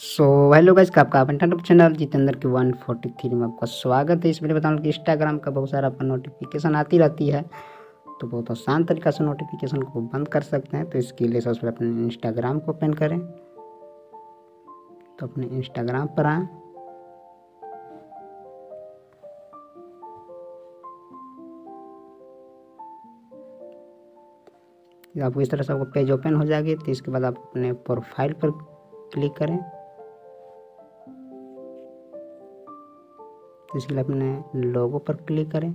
So hello guys का आपका अपना चैनल जितेंद्र की वन फोर्टी थ्री में आपका स्वागत है। इसमें बताऊँ कि इंस्टाग्राम का बहुत सारा नोटिफिकेशन आती रहती है तो बहुत आसान तरीका से नोटिफिकेशन को बंद कर सकते हैं। तो इसके लिए सबसे पहले अपने इंस्टाग्राम को ओपन करें। तो अपने इंस्टाग्राम पर आएँ। आपको इस तरह से आपको पेज ओपन हो जाएगी तो इसके बाद आप अपने प्रोफ़ाइल पर क्लिक करें। तो इसके लिए अपने लोगो पर क्लिक करें।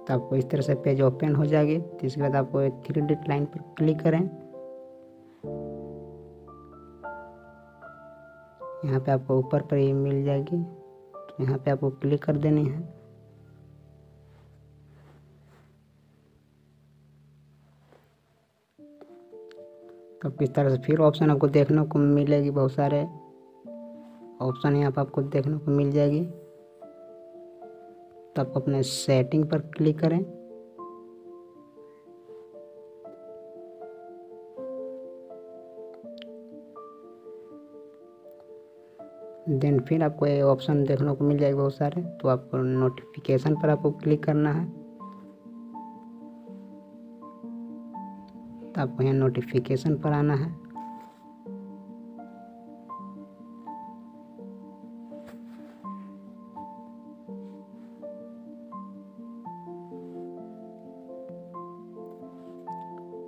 तो आपको इस तरह से पेज ओपन हो जाएगी तो इसके बाद आपको थ्री डिट लाइन पर क्लिक करें। यहाँ पे आपको ऊपर पर ये मिल जाएगी तो यहाँ पे आपको क्लिक कर देनी है। तो किस तरह से फिर ऑप्शन आपको देखने को मिलेगी बहुत सारे। ऑप्शन यहाँ पर आपको देखने को मिल जाएगी। तो आप अपने सेटिंग पर क्लिक करें। देन फिर आपको ये ऑप्शन देखने को मिल जाएगा बहुत सारे। तो आपको नोटिफिकेशन पर आपको क्लिक करना है। तो आपको यहाँ नोटिफिकेशन पर आना है।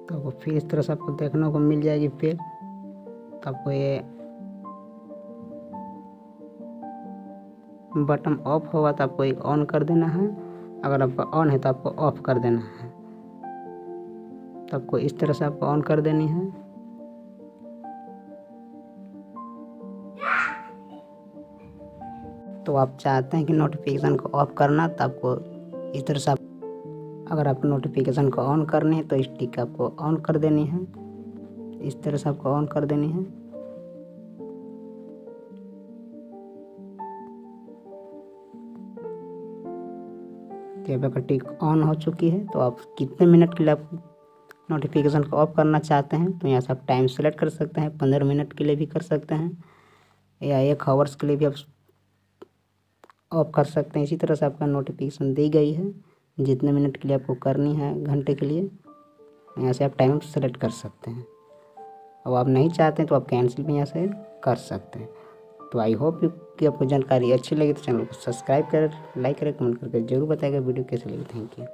तो फिर इस तरह से आपको देखने को मिल जाएगी फिर। तो आपको ये बटन ऑफ़ होगा तो आपको एक ऑन कर देना है। अगर आपका ऑन है तो आपको ऑफ़ कर देना है। तो आपको इस तरह से आपको ऑन कर देनी है। तो आप चाहते हैं कि नोटिफिकेशन को ऑफ़ करना तो आपको इस तरह से आप अगर आप नोटिफिकेशन को ऑन करनी है तो इस टिक आपको ऑन कर देनी है। इस तरह से आपको ऑन कर देनी है। तो यहाँ टिक ऑन हो चुकी है तो आप कितने मिनट के लिए आप नोटिफिकेशन को ऑफ़ करना चाहते हैं तो यहाँ से आप टाइम सेलेक्ट कर सकते हैं, पंद्रह मिनट के लिए भी कर सकते हैं, या एक आवर्स के लिए भी आप ऑफ़ कर सकते हैं। इसी तरह से आपका नोटिफिकेशन दी गई है, जितने मिनट के लिए आपको करनी है, घंटे के लिए, यहाँ से आप टाइम सेलेक्ट कर सकते हैं। अब आप नहीं चाहते तो आप कैंसिल भी यहाँ से कर सकते हैं। तो आई होप कि आपको जानकारी अच्छी लगी तो चैनल को सब्सक्राइब करें लाइक करें कमेंट करके ज़रूर बताएगा वीडियो कैसे लगी। Thank you